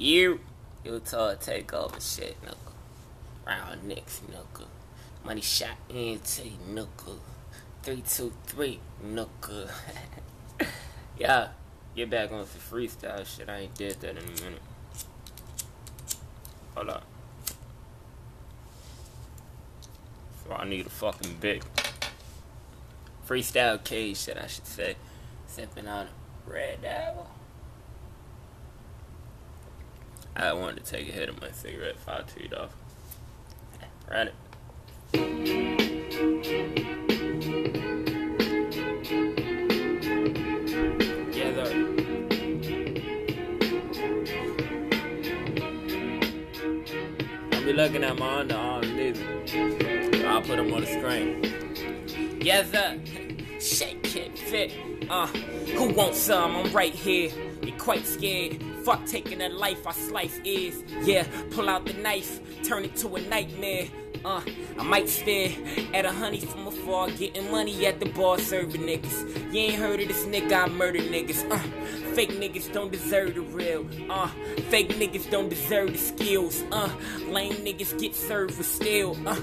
You, you told take over shit, knuckle. Round next, knuckle. Money shot into you, knuckle. Three, two, three, knuckle. yeah, get back on some freestyle shit. I ain't did that in a minute. Hold up. So I need a fucking big freestyle cage shit, I should say. Sipping on red apple. I wanted to take a hit of my cigarette, five teed off. Ran it. I'll be looking at my underarm, leaving. I'll put them on the screen. Yes, sir. Shake fit. Uh, who wants some? I'm right here. You quite scared. Fuck taking a life I slice is. Yeah, pull out the knife, turn it to a nightmare. Uh, I might stare at a honey from afar, getting money at the bar, serving niggas. You ain't heard of this nigga, I murder niggas. Uh, fake niggas don't deserve the real. Uh, fake niggas don't deserve the skills. Uh, lame niggas get served with steel. Uh,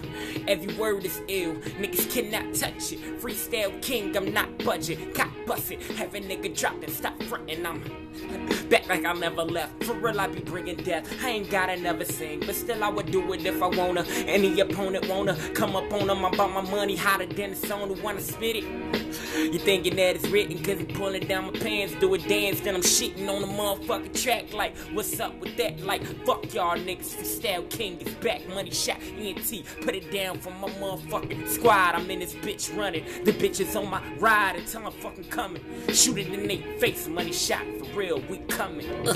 every word is ill. Niggas cannot touch it. Freestyle king, I'm not budget. Cop bust it. Have a nigga drop and stop frontin'. I'm back like I never left. For real, I be bringing death. I ain't gotta never sing, but still I would do it if I wanna. Any opponent wanna come up on them about my money hotter than the song who wanna spit it. You thinking that it's written cause I'm pulling down my pants, do a dance, then I'm shitting on the motherfucking track like, what's up with that? Like, fuck y'all niggas, freestyle king is back, money shot, ENT, put it down for my motherfucking squad, I'm in this bitch running, the bitch is on my ride until I'm fucking coming, shoot it in their face, money shot, for real, we coming, uh.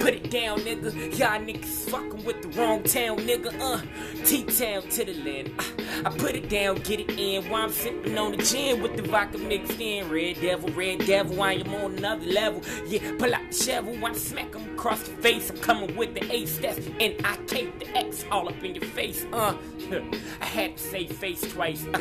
Put it down, nigga. Y'all niggas fucking with the wrong town, nigga. Uh, T-Town to the land. Uh, I put it down, get it in. While I'm sipping on the gin with the vodka mixed in. Red devil, red devil, I am on another level. Yeah, pull out the shovel, I smack him across the face. I'm coming with the ace, that's N-I-K, the X all up in your face. Uh, I had to say face twice. Uh,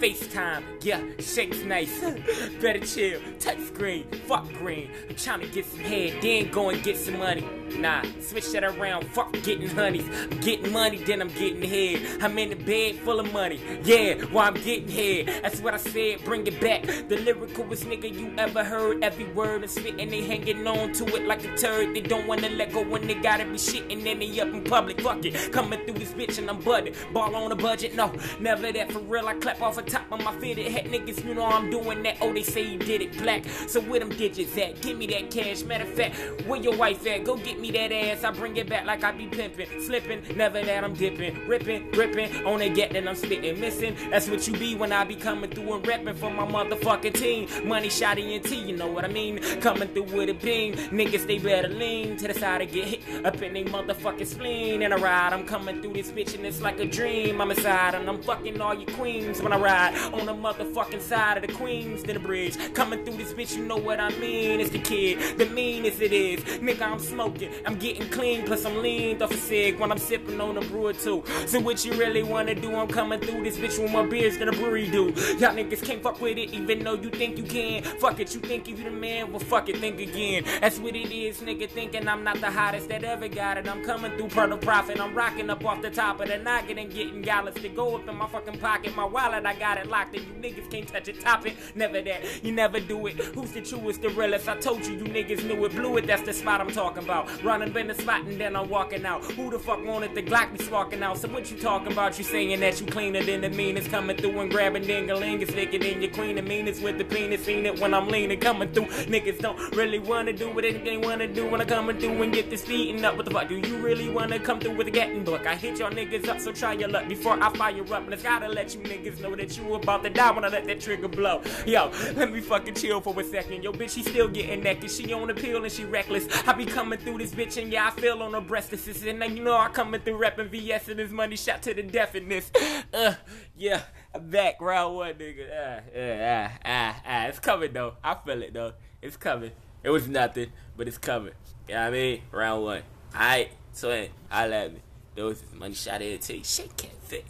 FaceTime, yeah, shake's nice. Better chill, touch screen, fuck green. I'm trying to get some head, then go and get some money. Nah, switch that around, fuck getting honeys. I'm getting money, then I'm getting head. I'm in the bed full of money, yeah, while I'm getting here. That's what I said, bring it back. The lyricalest nigga you ever heard. Every word is spitting, they hanging on to it like a turd. They don't wanna let go when they gotta be shitting, and they up in public. Fuck it, coming through this bitch and I'm budding. Ball on a budget, no, never that for real. I clap off the top of my fitted hat, niggas, you know I'm doing that. Oh, they say you did it black. So where them digits at? Give me that cash. Matter of fact, where your wife at? Go get me that ass. I bring it back like I be pimping, slipping. Never that I'm dipping, ripping, gripping on that get that I'm missing. That's what you be when I be coming through and repping for my motherfucking team. Money shot ENT, you know what I mean? Coming through with a beam. Niggas, they better lean to the side and get hit up in they motherfucking spleen. And I ride, I'm coming through this bitch and it's like a dream. I'm inside and I'm fucking all your queens when I ride on the motherfucking side of the queens to the bridge. Coming through this bitch, you know what I mean? It's the kid, the meanest it is. Nigga, I'm smoking, I'm getting clean, plus I'm leaned off a cig when I'm sipping on a brew or two. So what you really wanna do? I'm coming through this bitch with more beers than a brewery do. Y'all niggas can't fuck with it, even though you think you can. Fuck it, you think you the man? Well, fuck it, think again. That's what it is, nigga. Thinking I'm not the hottest that ever got it. I'm coming through per the profit. I'm rocking up off the top of the noggin and getting dollars to go up in my fucking pocket. My wallet, I got it locked, and you niggas can't touch it. Top it, never that. You never do it. Who's the truest, the realest? I told you, you niggas knew it. Blew it. That's the spot I'm talking about. Running in the spot and then I'm walking out. Who the fuck wanted the Glock be sparking out? So what you talking about? You saying that you cleaner than the meanest coming through and grabbing dingaling. It's thicker than your queen. The meanest with the penis. Seen it when I'm leaning coming through. Niggas don't really wanna do what they wanna do when I'm coming through and get this eating up. What the fuck? Do you really wanna come through with a getting book? I hit y'all niggas up, so try your luck before I fire up. And it's gotta let you niggas know that you about to die when I let that trigger blow. Yo, let me fucking chill for a second. Yo, bitch, she still getting naked. She on the pill and she reckless. I be coming through this bitch and yeah, I feel on her breast. This is and then you know I coming through repping VS and this money shot to the in this. Uh, yeah, I'm back round one, nigga. Ah, ah, ah, ah. It's coming though. I feel it though. It's coming. It was nothing, but it's coming. You know what I mean? Round one. Alright, so I let me. Those is money shot at T. Shake cat fit.